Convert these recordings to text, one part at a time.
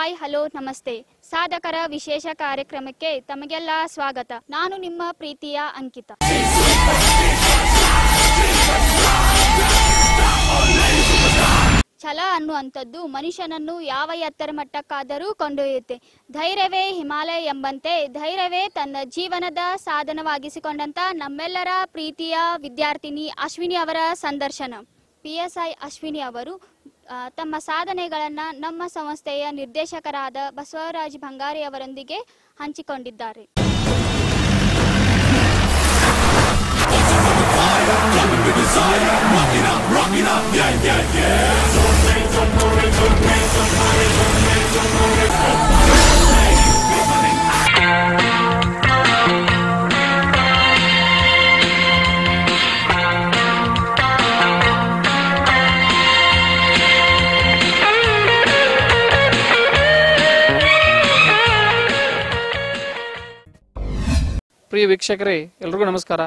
Hi, hello, ನಮಸ್ತೆ. ಸಾಧಕರ ವಿಶೇಷ ಕಾರ್ಯಕ್ರಮಕ್ಕೆ ತಮಗೆಲ್ಲ ಸ್ವಾಗತ. ನಾನು ನಿಮ್ಮ ಪ್ರೀತಿಯ ಅಂಕಿತ. ಛಲ ಅನ್ನುವಂಥದ್ದು ಮನುಷ್ಯನನ್ನು ಯಾವ ಎತ್ತರ ಮಟ್ಟಕ್ಕಾದರೂ ಕೊಂಡೊಯ್ಯುತ್ತೆ. ಧೈರ್ಯವೇ ಹಿಮಾಲಯ ಎಂಬಂತೆ ಧೈರ್ಯವೇ ತನ್ನ ಜೀವನದ ಸಾಧನವಾಗಿಸಿಕೊಂಡಂತ ನಮ್ಮೆಲ್ಲರ ಪ್ರೀತಿಯ ವಿದ್ಯಾರ್ಥಿನಿ ಅಶ್ವಿನಿ ಅವರ ಸಂದರ್ಶನ. ಪಿ ಎಸ್ ಐ ಅಶ್ವಿನಿ ಅವರು ತಮ್ಮ ಸಾಧನೆಗಳನ್ನು ನಮ್ಮ ಸಂಸ್ಥೆಯ ನಿರ್ದೇಶಕರಾದ ಬಸವರಾಜ್ ಭಂಗಾರಿ ಅವರೊಂದಿಗೆ ಹಂಚಿಕೊಂಡಿದ್ದಾರೆ. ಪ್ರಿಯ ವೀಕ್ಷಕರೇ ಎಲ್ರಿಗೂ ನಮಸ್ಕಾರ.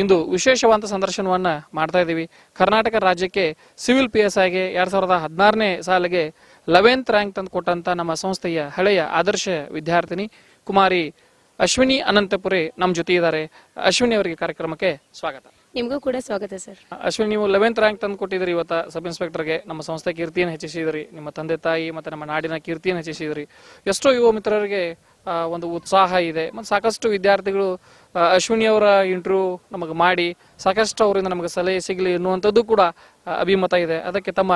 ಇಂದು ವಿಶೇಷವಾದ ಸಂದರ್ಶನವನ್ನ ಮಾಡ್ತಾ ಇದ್ದೀವಿ. ಕರ್ನಾಟಕ ರಾಜ್ಯಕ್ಕೆ ಸಿವಿಲ್ ಪಿ ಎಸ್ ಐಗೆ ಎರಡು ಸಾವಿರದ ಹದಿನಾರನೇ ಸಾಲಿಗೆ ಲೆವೆಂತ್ ರ್ಯಾಂಕ್ ತಂದು ಕೊಟ್ಟಂತ ನಮ್ಮ ಸಂಸ್ಥೆಯ ಹಳೆಯ ಆದರ್ಶ ವಿದ್ಯಾರ್ಥಿನಿ ಕುಮಾರಿ ಅಶ್ವಿನಿ ಅನಂತಪುರಿ ನಮ್ಮ ಜೊತೆ ಇದ್ದಾರೆ. ಅಶ್ವಿನಿ ಅವರಿಗೆ ಕಾರ್ಯಕ್ರಮಕ್ಕೆ ಸ್ವಾಗತ. ನಿಮಗೂ ಕೂಡ ಸ್ವಾಗತ ಸರ್. ಅಶ್ವಿನಿ ನೀವು ಲೆವೆಂತ್ ರ್ಯಾಂಕ್ ತಂದು ಕೊಟ್ಟಿದ್ರಿ ಇವತ್ತ ಸಬ್ ಇನ್ಸ್ಪೆಕ್ಟರ್ಗೆ ನಮ್ಮ ಸಂಸ್ಥೆ ಕೀರ್ತಿಯನ್ನು ಹೆಚ್ಚಿಸಿದ್ರಿ. ನಿಮ್ಮ ತಂದೆ ತಾಯಿ ಮತ್ತು ನಮ್ಮ ನಾಡಿನ ಕೀರ್ತಿಯನ್ನು ಹೆಚ್ಚಿಸಿದ್ರಿ. ಎಷ್ಟೋ ಯುವ ಮಿತ್ರರಿಗೆ ಒಂದು ಉತ್ಸಾಹ ಇದೆ. ಮತ್ತು ಸಾಕಷ್ಟು ವಿದ್ಯಾರ್ಥಿಗಳು ಅಶ್ವಿನಿ ಅವರ ಇಂಟರ್ವ್ಯೂ ನಮಗೆ ಮಾಡಿ, ಸಾಕಷ್ಟು ಅವರಿಂದ ನಮಗೆ ಸಲಹೆ ಸಿಗಲಿ ಎನ್ನುವಂಥದ್ದು ಕೂಡ ಅಭಿಮತ ಇದೆ. ಅದಕ್ಕೆ ತಮ್ಮ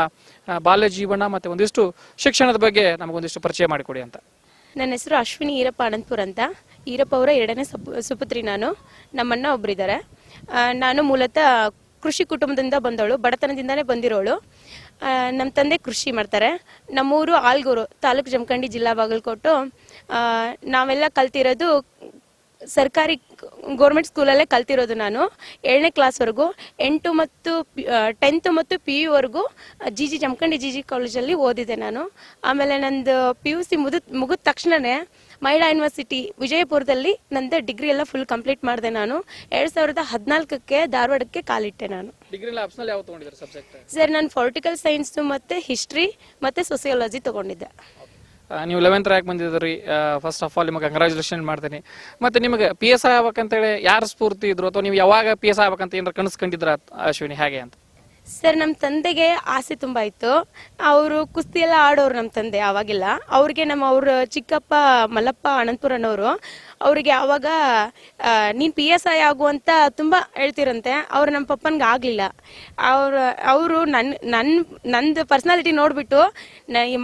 ಬಾಲ್ಯ ಜೀವನ ಮತ್ತು ಒಂದಿಷ್ಟು ಶಿಕ್ಷಣದ ಬಗ್ಗೆ ನಮಗೊಂದಿಷ್ಟು ಪರಿಚಯ ಮಾಡಿಕೊಡಿ ಅಂತ. ನನ್ನ ಹೆಸರು ಅಶ್ವಿನಿ ಈರಪ್ಪ ಅನಂತಪುರ ಅಂತ. ಈರಪ್ಪ ಅವರ ಎರಡನೇ ಸಪ್, ಸುಪುತ್ರಿ ನಾನು. ನಮ್ಮಣ್ಣ ಒಬ್ಬರಿದ್ದಾರೆ ನಾನು ಮೂಲತಃ ಕೃಷಿ ಕುಟುಂಬದಿಂದ ಬಂದವಳು ಬಡತನದಿಂದಲೇ ಬಂದಿರೋಳು. ನಮ್ಮ ತಂದೆ ಕೃಷಿ ಮಾಡ್ತಾರೆ. ನಮ್ಮೂರು ಆಲ್ಗೂರು, ತಾಲೂಕು ಜಮಖಂಡಿ ಜಿಲ್ಲಾ ಬಾಗಲಕೋಟು. ನಾವೆಲ್ಲ ಕಲ್ತಿರೋದು ಸರ್ಕಾರಿ ಗೌರ್ಮೆಂಟ್ ಸ್ಕೂಲಲ್ಲೇ ಕಲ್ತಿರೋದು ನಾನು. ಏಳನೇ ಕ್ಲಾಸ್ವರೆಗೂ ಎಂಟು ಮತ್ತು ಟೆಂತ್ ಮತ್ತು P ಯುವರೆಗೂ G G Jamkhandi G G ಕಾಲೇಜಲ್ಲಿ ಓದಿದೆ ನಾನು. ಆಮೇಲೆ ನಂದು ಪಿ ಯು ಸಿ ಮುಗಿದ ಮುಗಿದ ತಕ್ಷಣನೇ ಮಹಿಳಾ ಯೂನಿವರ್ಸಿಟಿ ವಿಜಯಪುರದಲ್ಲಿ ನಂದು ಡಿಗ್ರಿ ಎಲ್ಲ ಫುಲ್ ಕಂಪ್ಲೀಟ್ ಮಾಡಿದೆ ನಾನು. ಎರಡು ಸಾವಿರದ ಹದಿನಾಲ್ಕಕ್ಕೆ ಧಾರವಾಡಕ್ಕೆ ಕಾಲಿಟ್ಟೆ ನಾನು. ಸರ್ ನಾನು ಪೊಲಿಟಿಕಲ್ ಸೈನ್ಸ್ ಮತ್ತೆ ಹಿಸ್ಟ್ರಿ ಮತ್ತೆ ಸೋಸಿಯಾಲಜಿ ತಗೊಂಡಿದ್ದೆ. ನೀವು ಲೆವೆಂತ್ ರ್ಯಾಂಕ್ ಬಂದಿದ್ರಿ ಫಸ್ಟ್ ಆಫ್ ಆಲ್ ನಿಮಗೆ ಕಂಗ್ರಾಚುಲೇಷನ್ ಮಾಡ್ತೀನಿ. ಮತ್ತೆ ನಿಮಗೆ ಪಿ ಎಸ್ ಐ ಆಗ್ಬೇಕಂತೇಳಿ ಯಾರು ಸ್ಫೂರ್ತಿ ಇದ್ರು? ಅಥವಾ ನೀವು ಯಾವಾಗ ಪಿ ಎಸ್ ಐ ಆಗ್ಬೇಕಂತ ಏನಾರ ಕನಸು ಕಂಡಿದ್ರ ಅಶ್ವಿನಿ? ಹೇಗೆ ಅಂತ? ಸರ್ ನಮ್ಮ ತಂದೆಗೆ ಆಸೆ ತುಂಬ ಇತ್ತು. ಅವರು ಕುಸ್ತಿ ಎಲ್ಲ ಆಡೋರು ನಮ್ಮ ತಂದೆ ಆವಾಗೆಲ್ಲ ಅವ್ರಿಗೆ ನಮ್ಮ ಅವ್ರ ಚಿಕ್ಕಪ್ಪ ಮಲ್ಲಪ್ಪ ಅನಂತಪುರನವರು, ಅವರಿಗೆ ಆವಾಗ ನೀನು ಪಿ ಎಸ್ ಐ ಆಗುವಂತ ತುಂಬ ಹೇಳ್ತಿರಂತೆ. ಅವ್ರು ನಮ್ಮ ಪಪ್ಪನ್ಗೆ ಆಗಲಿಲ್ಲ. ಅವ್ರ, ಅವರು ನನ್ನ ನನ್ನ ನಂದು ಪರ್ಸ್ನಾಲಿಟಿ ನೋಡಿಬಿಟ್ಟು